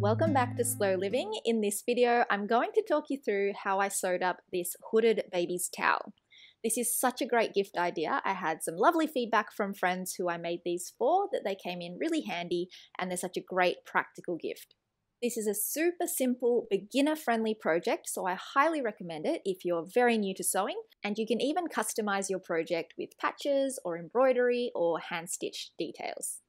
Welcome back to Slew Living. In this video, I'm going to talk you through how I sewed up this hooded baby's towel. This is such a great gift idea. I had some lovely feedback from friends who I made these for that they came in really handy and they're such a great practical gift. This is a super simple, beginner friendly project, so I highly recommend it if you're very new to sewing. And you can even customize your project with patches or embroidery or hand stitched details.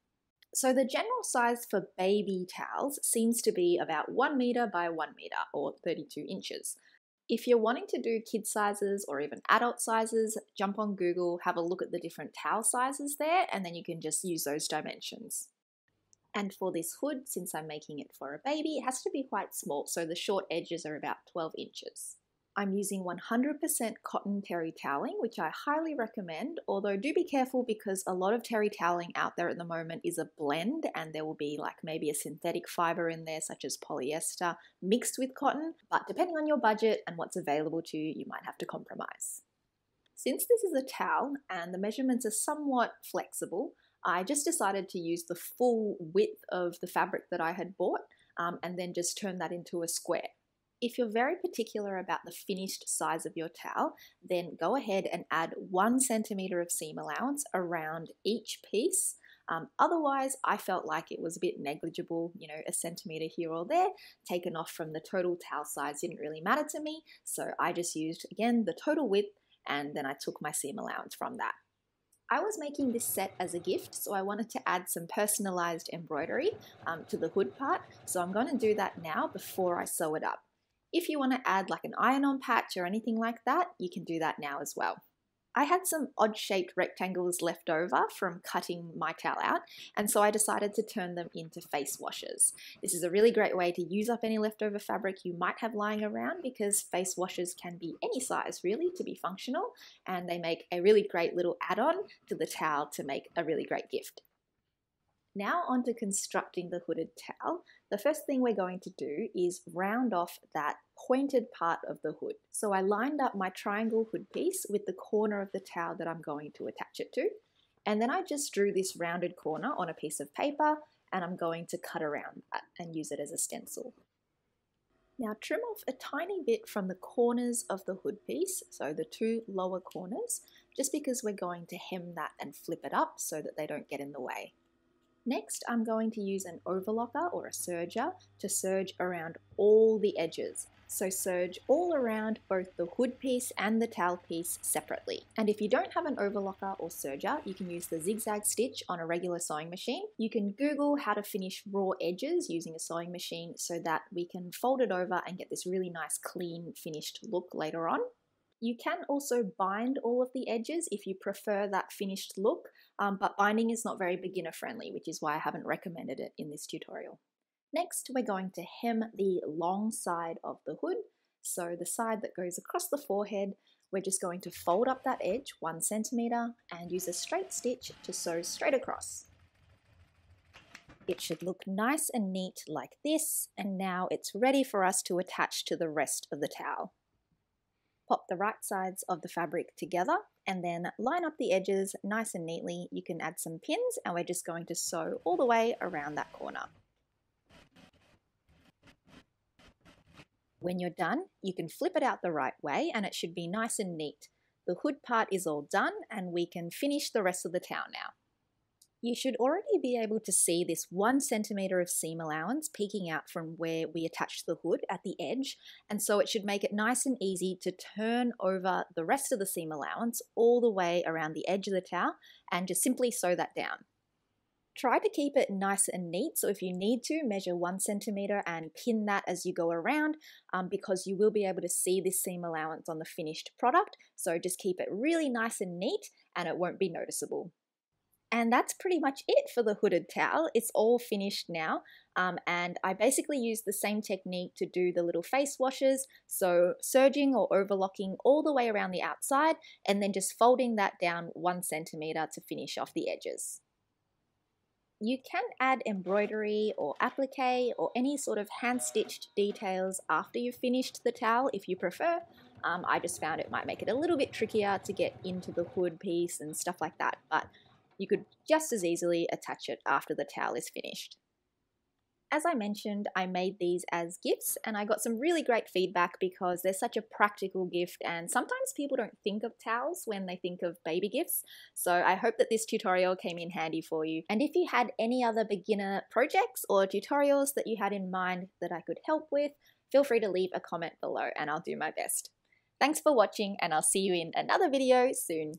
So, the general size for baby towels seems to be about 1 meter by 1 meter or 32 inches. If you're wanting to do kid sizes or even adult sizes, jump on Google, have a look at the different towel sizes there, and then you can just use those dimensions. And for this hood, since I'm making it for a baby, it has to be quite small, so the short edges are about 12 inches. I'm using 100% cotton terry toweling, which I highly recommend, although do be careful because a lot of terry toweling out there at the moment is a blend and there will be like maybe a synthetic fiber in there, such as polyester, mixed with cotton. But depending on your budget and what's available to you, you might have to compromise. Since this is a towel and the measurements are somewhat flexible, I just decided to use the full width of the fabric that I had bought um, and then just turn that into a square. If you're very particular about the finished size of your towel, then go ahead and add one centimeter of seam allowance around each piece. Um, otherwise, I felt like it was a bit negligible, you know, a centimeter here or there, taken off from the total towel size didn't really matter to me. So I just used, again, the total width and then I took my seam allowance from that. I was making this set as a gift, so I wanted to add some personalized embroidery um, to the hood part. So I'm going to do that now before I sew it up. If you want to add like an iron-on patch or anything like that, you can do that now as well. I had some odd shaped rectangles left over from cutting my towel out, and so I decided to turn them into face washers. This is a really great way to use up any leftover fabric you might have lying around because face washers can be any size really to be functional, and they make a really great little add on to the towel to make a really great gift. Now on to constructing the hooded towel. The first thing we're going to do is round off that pointed part of the hood. So I lined up my triangle hood piece with the corner of the towel that I'm going to attach it to. And then I just drew this rounded corner on a piece of paper and I'm going to cut around that and use it as a stencil. Now trim off a tiny bit from the corners of the hood piece, so the two lower corners, just because we're going to hem that and flip it up so that they don't get in the way. Next, I'm going to use an overlocker or a serger to serge around all the edges. So serge all around both the hood piece and the towel piece separately. And if you don't have an overlocker or serger, you can use the zigzag stitch on a regular sewing machine. You can Google how to finish raw edges using a sewing machine so that we can fold it over and get this really nice clean finished look later on. You can also bind all of the edges if you prefer that finished look, um, but binding is not very beginner friendly, which is why I haven't recommended it in this tutorial. Next, we're going to hem the long side of the hood. So the side that goes across the forehead, we're just going to fold up that edge one centimeter and use a straight stitch to sew straight across. It should look nice and neat like this, and now it's ready for us to attach to the rest of the towel. Pop the right sides of the fabric together and then line up the edges nice and neatly. You can add some pins and we're just going to sew all the way around that corner. When you're done, you can flip it out the right way and it should be nice and neat. The hood part is all done and we can finish the rest of the towel now. You should already be able to see this one centimeter of seam allowance peeking out from where we attached the hood at the edge, and so it should make it nice and easy to turn over the rest of the seam allowance all the way around the edge of the towel and just simply sew that down. Try to keep it nice and neat, so if you need to, measure one centimeter and pin that as you go around um, because you will be able to see this seam allowance on the finished product. So just keep it really nice and neat and it won't be noticeable. And that's pretty much it for the hooded towel. It's all finished now. Um, and I basically use the same technique to do the little face washes. So serging or overlocking all the way around the outside and then just folding that down one centimeter to finish off the edges. You can add embroidery or applique or any sort of hand-stitched details after you've finished the towel if you prefer. Um, I just found it might make it a little bit trickier to get into the hood piece and stuff like that. But you could just as easily attach it after the towel is finished. As I mentioned, I made these as gifts and I got some really great feedback because they're such a practical gift and sometimes people don't think of towels when they think of baby gifts. So I hope that this tutorial came in handy for you. And if you had any other beginner projects or tutorials that you had in mind that I could help with, feel free to leave a comment below and I'll do my best. Thanks for watching and I'll see you in another video soon.